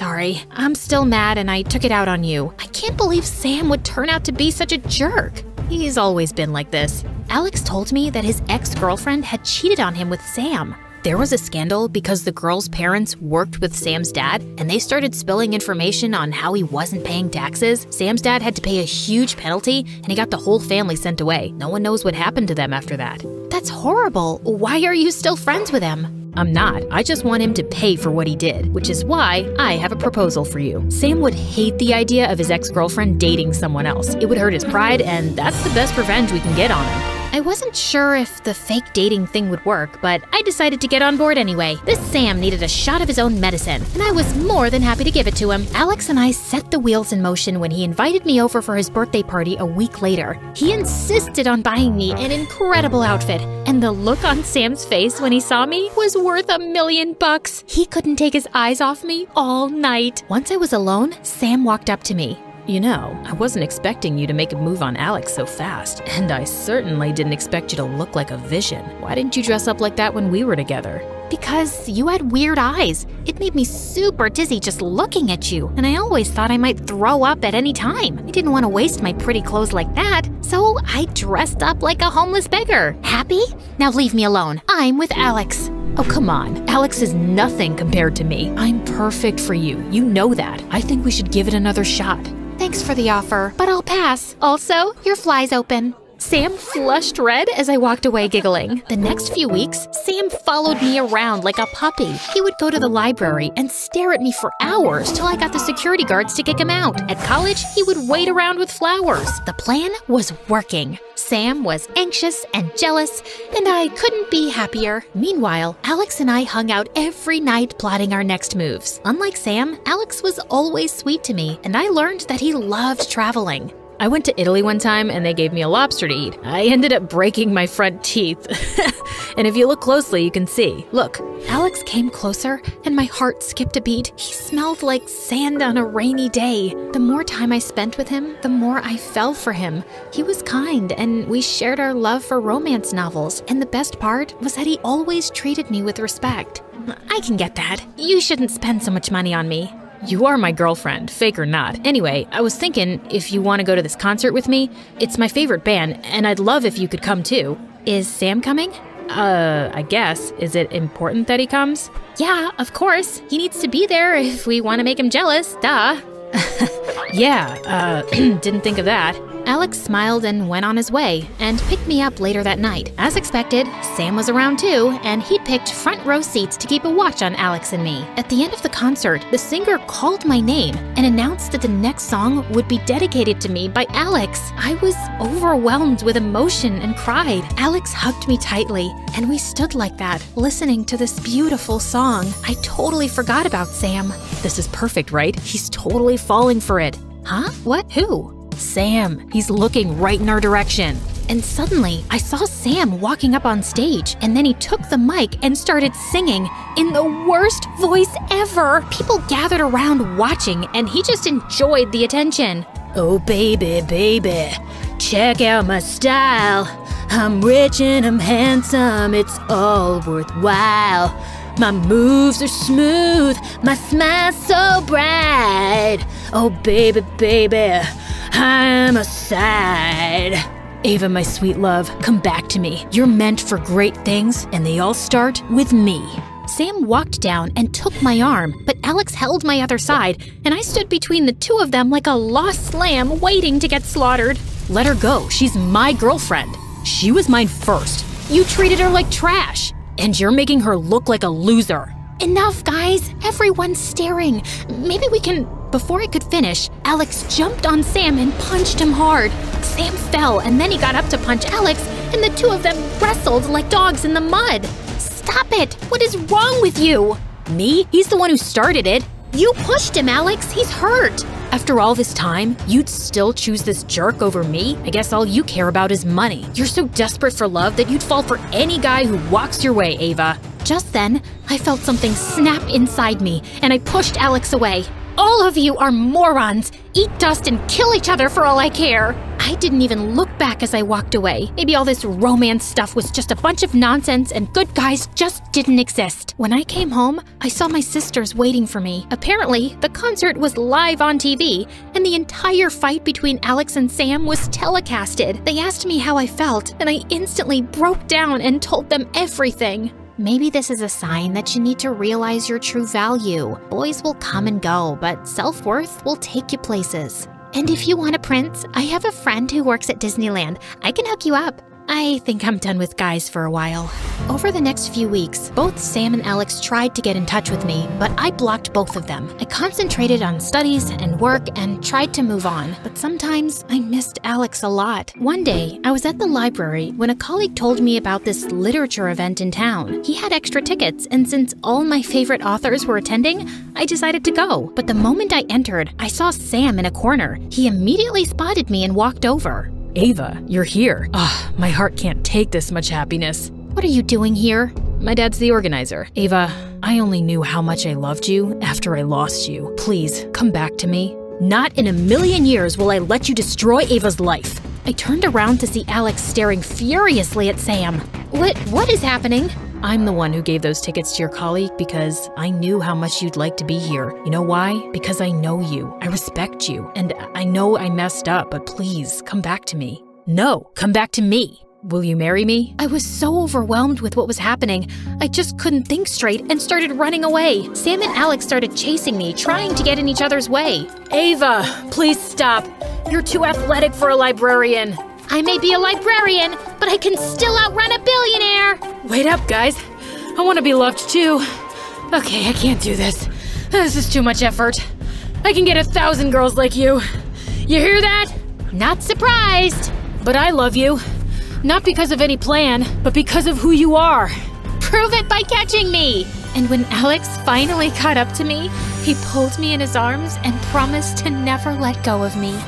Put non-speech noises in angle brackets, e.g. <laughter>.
sorry. I'm still mad and I took it out on you. I can't believe Sam would turn out to be such a jerk. He's always been like this. Alex told me that his ex girlfriend had cheated on him with Sam. There was a scandal because the girl's parents worked with Sam's dad and they started spilling information on how he wasn't paying taxes. Sam's dad had to pay a huge penalty and he got the whole family sent away. No one knows what happened to them after that. That's horrible. Why are you still friends with him? I'm not. I just want him to pay for what he did, which is why I have a proposal for you. Sam would hate the idea of his ex girlfriend dating someone else. It would hurt his pride, and that's the best revenge we can get on him. I wasn't sure if the fake dating thing would work, but I decided to get on board anyway. This Sam needed a shot of his own medicine, and I was more than happy to give it to him. Alex and I set the wheels in motion when he invited me over for his birthday party a week later. He insisted on buying me an incredible outfit, and the look on Sam's face when he saw me was worth a million bucks. He couldn't take his eyes off me all night. Once I was alone, Sam walked up to me. You know, I wasn't expecting you to make a move on Alex so fast, and I certainly didn't expect you to look like a vision. Why didn't you dress up like that when we were together? Because you had weird eyes. It made me super dizzy just looking at you, and I always thought I might throw up at any time. I didn't want to waste my pretty clothes like that, so I dressed up like a homeless beggar. Happy? Now leave me alone. I'm with Alex. Oh, come on. Alex is nothing compared to me. I'm perfect for you. You know that. I think we should give it another shot. Thanks for the offer, but I'll pass. Also, your fly's open. Sam flushed red as I walked away giggling. The next few weeks, Sam followed me around like a puppy. He would go to the library and stare at me for hours till I got the security guards to kick him out. At college, he would wait around with flowers. The plan was working. Sam was anxious and jealous, and I couldn't be happier. Meanwhile, Alex and I hung out every night plotting our next moves. Unlike Sam, Alex was always sweet to me, and I learned that he loved traveling. I went to Italy one time and they gave me a lobster to eat. I ended up breaking my front teeth. <laughs> and if you look closely, you can see. Look, Alex came closer and my heart skipped a beat. He smelled like sand on a rainy day. The more time I spent with him, the more I fell for him. He was kind and we shared our love for romance novels. And the best part was that he always treated me with respect. I can get that. You shouldn't spend so much money on me. You are my girlfriend, fake or not. Anyway, I was thinking if you want to go to this concert with me, it's my favorite band, and I'd love if you could come too. Is Sam coming? Uh, I guess. Is it important that he comes? Yeah, of course. He needs to be there if we want to make him jealous, duh. <laughs> yeah, uh, <clears throat> didn't think of that. Alex smiled and went on his way, and picked me up later that night. As expected, Sam was around too, and he picked front row seats to keep a watch on Alex and me. At the end of the concert, the singer called my name and announced that the next song would be dedicated to me by Alex. I was overwhelmed with emotion and cried. Alex hugged me tightly, and we stood like that, listening to this beautiful song. I totally forgot about Sam. This is perfect, right? He's totally falling for it. Huh? What? Who? Sam. He's looking right in our direction. And suddenly, I saw Sam walking up on stage, and then he took the mic and started singing in the worst voice ever. People gathered around watching, and he just enjoyed the attention. Oh, baby, baby, check out my style. I'm rich and I'm handsome, it's all worthwhile. My moves are smooth, my smile's so bright. Oh, baby, baby, I'm a side. Ava, my sweet love, come back to me. You're meant for great things, and they all start with me. Sam walked down and took my arm, but Alex held my other side, and I stood between the two of them like a lost lamb waiting to get slaughtered. Let her go. She's my girlfriend. She was mine first. You treated her like trash, and you're making her look like a loser. Enough, guys. Everyone's staring. Maybe we can. Before I could finish, Alex jumped on Sam and punched him hard. Sam fell, and then he got up to punch Alex, and the two of them wrestled like dogs in the mud. Stop it! What is wrong with you? Me? He's the one who started it. You pushed him, Alex. He's hurt. After all this time, you'd still choose this jerk over me? I guess all you care about is money. You're so desperate for love that you'd fall for any guy who walks your way, Ava. Just then, I felt something snap inside me, and I pushed Alex away. All of you are morons! Eat dust and kill each other for all I care! I didn't even look back as I walked away. Maybe all this romance stuff was just a bunch of nonsense and good guys just didn't exist. When I came home, I saw my sisters waiting for me. Apparently, the concert was live on TV, and the entire fight between Alex and Sam was telecasted. They asked me how I felt, and I instantly broke down and told them everything. Maybe this is a sign that you need to realize your true value. Boys will come and go, but self worth will take you places. And if you want a prince, I have a friend who works at Disneyland. I can hook you up. I think I'm done with guys for a while. Over the next few weeks, both Sam and Alex tried to get in touch with me, but I blocked both of them. I concentrated on studies and work and tried to move on, but sometimes I missed Alex a lot. One day, I was at the library when a colleague told me about this literature event in town. He had extra tickets, and since all my favorite authors were attending, I decided to go. But the moment I entered, I saw Sam in a corner. He immediately spotted me and walked over. Ava, you're here. Ah, my heart can't take this much happiness. What are you doing here? My dad's the organizer. Ava, I only knew how much I loved you after I lost you. Please, come back to me. Not in a million years will I let you destroy Ava's life. I turned around to see Alex staring furiously at Sam. What what is happening? I'm the one who gave those tickets to your colleague because I knew how much you'd like to be here. You know why? Because I know you, I respect you, and I know I messed up, but please come back to me. No, come back to me. Will you marry me? I was so overwhelmed with what was happening, I just couldn't think straight and started running away. Sam and Alex started chasing me, trying to get in each other's way. Ava, please stop. You're too athletic for a librarian. I may be a librarian, but I can still outrun a billionaire! Wait up, guys. I want to be loved too. Okay, I can't do this. This is too much effort. I can get a thousand girls like you. You hear that? Not surprised! But I love you. Not because of any plan, but because of who you are. Prove it by catching me! And when Alex finally caught up to me, he pulled me in his arms and promised to never let go of me.